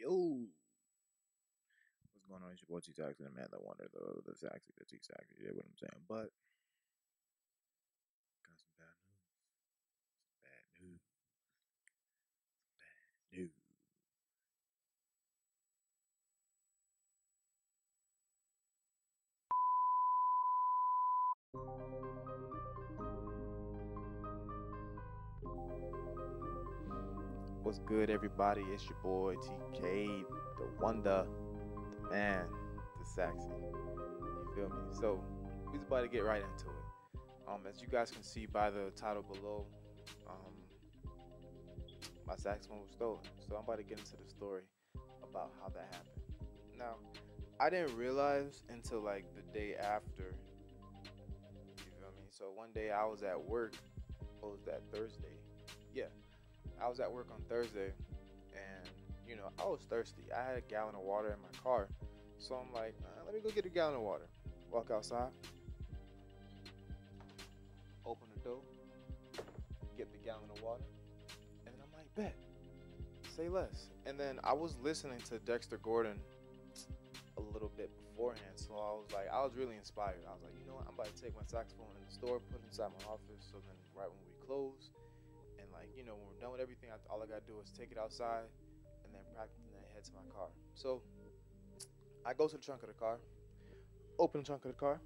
Yo, what's going on? It's your boy T Saxy, the man that wanted the the taxi, the T Saxy. You know what I'm saying? But What's good, everybody? It's your boy TK, the wonder, the man, the sexy. You feel me? So, we're about to get right into it. Um, as you guys can see by the title below, um, my saxophone was stolen. So I'm about to get into the story about how that happened. Now, I didn't realize until like the day after. You feel me? So one day I was at work. What was that? Thursday. Yeah. I was at work on Thursday, and you know I was thirsty. I had a gallon of water in my car, so I'm like, uh, let me go get a gallon of water. Walk outside, open the door, get the gallon of water, and then I'm like, bet, say less. And then I was listening to Dexter Gordon a little bit beforehand, so I was like, I was really inspired. I was like, you know what, I'm about to take my saxophone in the store, put it inside my office, so then right when we close you know when we're done with everything I, all i gotta do is take it outside and then practice and then head to my car. So i go to the trunk of the car open the trunk of the car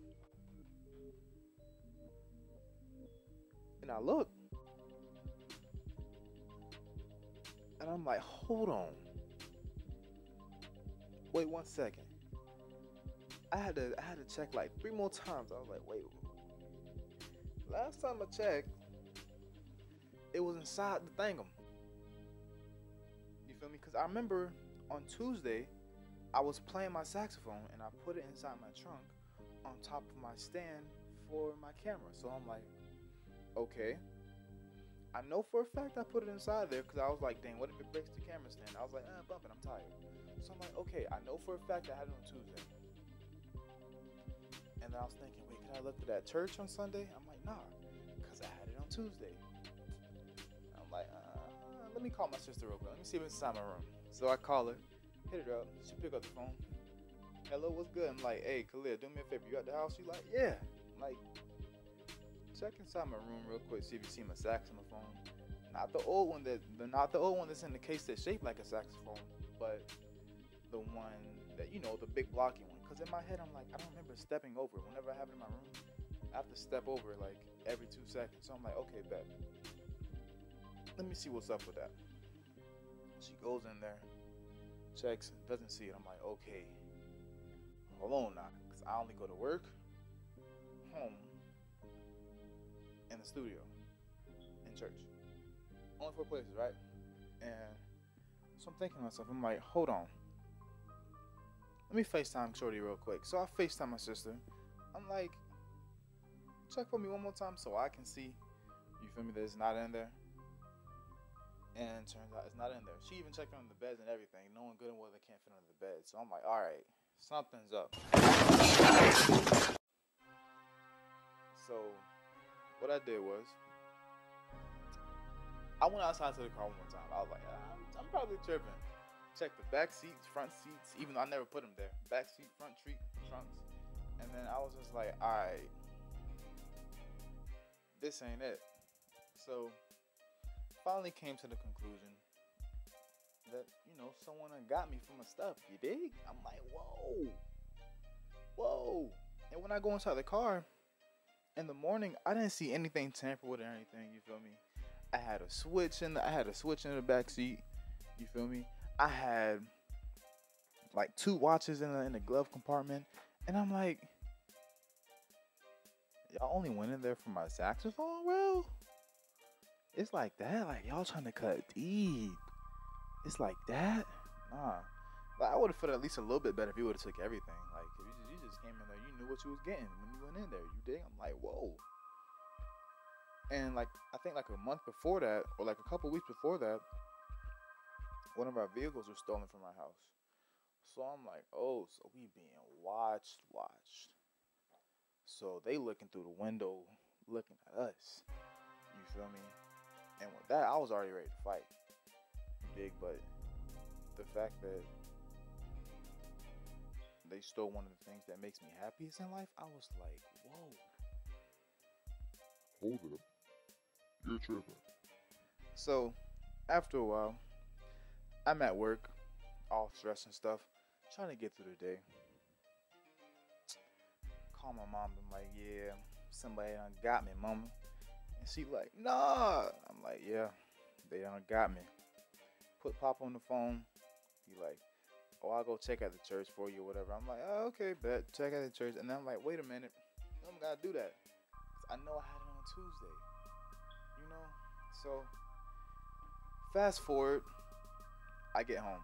and i look. And i'm like hold on. Wait one second. I had to i had to check like three more times. I was like wait. Last time i checked it was inside the thingum. You feel me? Because I remember on Tuesday, I was playing my saxophone and I put it inside my trunk on top of my stand for my camera. So I'm like, okay. I know for a fact I put it inside there because I was like, dang, what if it breaks the camera stand? I was like, eh, bump it, I'm tired. So I'm like, okay, I know for a fact I had it on Tuesday. And then I was thinking, wait, can I look at that church on Sunday? I'm like, nah, because I had it on Tuesday me call my sister real quick. Let me see if it's inside my room. So I call her, hit her up. She pick up the phone. Hello, what's good? I'm like, hey, Khalil, do me a favor. You at the house? She like, yeah. I'm like, check inside my room real quick. See if you see my saxophone. Not the old one that, not the old one that's in the case that's shaped like a saxophone, but the one that you know, the big blocky one. Cause in my head, I'm like, I don't remember stepping over. it. Whenever I have it in my room, I have to step over like every two seconds. So I'm like, okay, bet let me see what's up with that. She goes in there, checks, doesn't see it. I'm like, okay, hold on now, because I only go to work, home, and the studio, and church. Only four places, right? And so I'm thinking to myself, I'm like, hold on. Let me FaceTime Shorty real quick. So I FaceTime my sister. I'm like, check for me one more time so I can see. You feel me? That it's not in there. And turns out it's not in there. She even checked under the beds and everything, knowing good and well they can't fit under the bed. So I'm like, all right, something's up. So what I did was, I went outside to the car one time. I was like, I'm, I'm probably tripping. Check the back seats, front seats, even though I never put them there. Back seat, front seat, trunks. And then I was just like, all right, this ain't it. So finally came to the conclusion that you know someone got me for my stuff. You dig? I'm like, whoa, whoa. And when I go inside the car in the morning, I didn't see anything tampered with or anything. You feel me? I had a switch in the I had a switch in the back seat. You feel me? I had like two watches in the in the glove compartment, and I'm like, y'all only went in there for my saxophone, bro. It's like that. Like y'all trying to cut deep. It's like that. Nah. I would have felt at least a little bit better if you would have took everything. Like if you just, you just came in there, you knew what you was getting when you went in there. You did. I'm like, whoa. And like I think like a month before that, or like a couple weeks before that, one of our vehicles was stolen from our house. So I'm like, oh, so we being watched, watched. So they looking through the window, looking at us. You feel me? And with that, I was already ready to fight. Big, but the fact that they stole one of the things that makes me happiest in life, I was like, whoa. Hold up. You're tripping. So, after a while, I'm at work, all stressed and stuff, trying to get through the day. Call my mom, I'm like, yeah, somebody done got me, mama. And she like, nah. I'm like, yeah, they done got me. Put Pop on the phone. He like, oh, I'll go check out the church for you or whatever. I'm like, oh, okay, bet. Check out the church. And then I'm like, wait a minute. Don't gotta do that. I know I had it on Tuesday. You know? So, fast forward, I get home.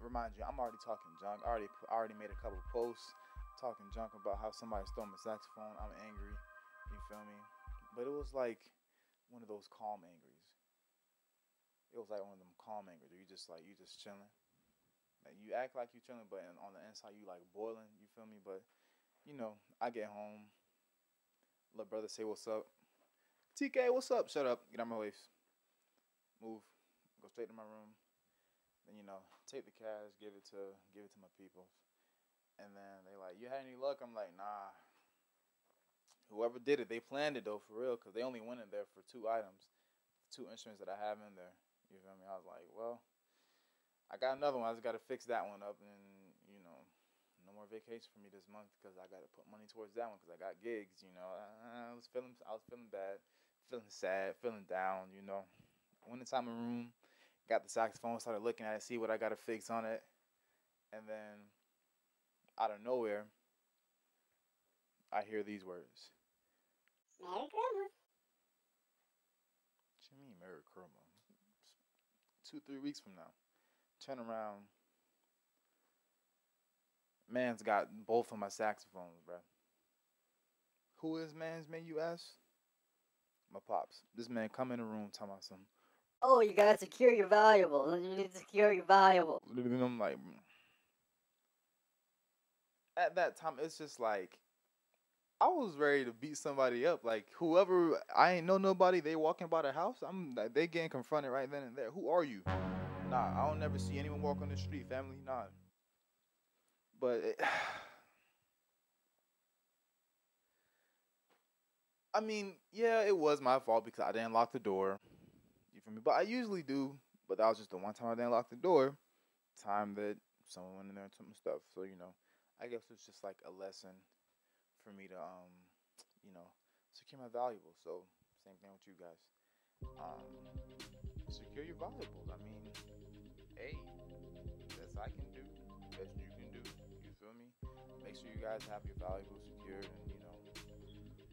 Remind you, I'm already talking junk. I already, I already made a couple posts talking junk about how somebody stole my saxophone. I'm angry. You feel me? But it was like one of those calm angries. It was like one of them calm angries. You just like you just chilling. Like you act like you chilling, but on the inside you like boiling. You feel me? But you know, I get home. Little brother say what's up. TK, what's up? Shut up. Get out my way. Move. Go straight to my room. Then you know, take the cash, give it to give it to my people. And then they like, you had any luck? I'm like, nah. Whoever did it, they planned it though for real, cause they only went in there for two items, two instruments that I have in there. You feel me? I was like, well, I got another one. I just got to fix that one up, and you know, no more vacation for me this month because I got to put money towards that one because I got gigs. You know, I, I was feeling, I was feeling bad, feeling sad, feeling down. You know, went inside my room, got the saxophone, started looking at it, see what I got to fix on it, and then out of nowhere, I hear these words. Merry Christmas. What you mean, Merry Christmas? Two, three weeks from now. Turn around. Man's got both of my saxophones, bro. Who is man's man, you ask? My pops. This man come in the room talking about some. Oh, you gotta secure your valuables. You need to secure your valuables. And I'm like, at that time, it's just like, I was ready to beat somebody up. Like whoever, I ain't know nobody. They walking by the house. I'm like, they getting confronted right then and there. Who are you? Nah, I don't never see anyone walk on the street. Family, nah. But it, I mean, yeah, it was my fault because I didn't lock the door. You feel me? But I usually do. But that was just the one time I didn't lock the door. Time that someone went in there and took my stuff. So you know, I guess it's just like a lesson for me to um, you know, secure my valuables. So same thing with you guys. Um, secure your valuables. I mean, hey, best I can do, best you can do. You feel me? Make sure you guys have your valuables secured and you know,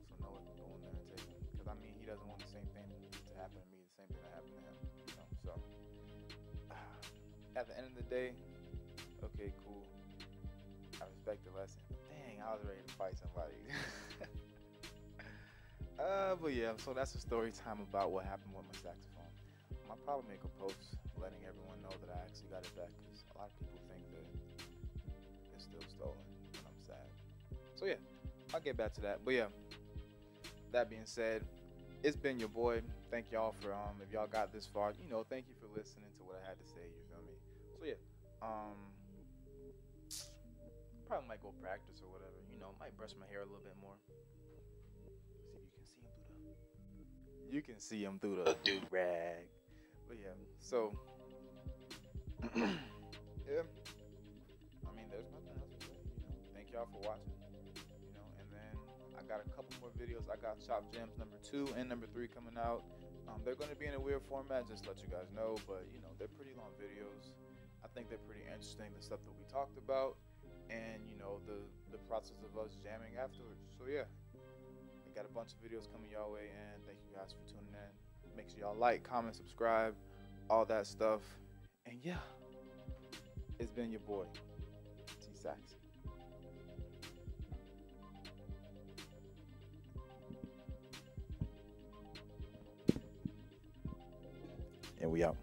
so know what to go in there and take them. Because I mean, he doesn't want the same thing to happen to me, the same thing that happened to him. You know, so at the end of the day, okay, cool. I respect the lesson. I was ready to fight somebody. uh, but yeah, so that's a story time about what happened with my saxophone. I'll probably make a post letting everyone know that I actually got it back because a lot of people think that it's still stolen, and I'm sad. So yeah, I'll get back to that. But yeah, that being said, it's been your boy. Thank y'all for um if y'all got this far, you know, thank you for listening to what I had to say. You feel me? So yeah, um, probably might go practice or whatever. You know, might brush my hair a little bit more. See if you can see him through the. You can see him through the do rag. But yeah, so yeah. I mean, there's nothing else to say. You know, thank y'all for watching. You know, and then I got a couple more videos. I got Chop Gems number two and number three coming out. Um, they're going to be in a weird format, just to let you guys know. But you know, they're pretty long videos. I think they're pretty interesting. The stuff that we talked about, and you know, the the process of us jamming afterwards. So yeah, I got a bunch of videos coming y'all way, and thank you guys for tuning in. Make sure y'all like, comment, subscribe, all that stuff. And yeah, it's been your boy, T Sax. And we out.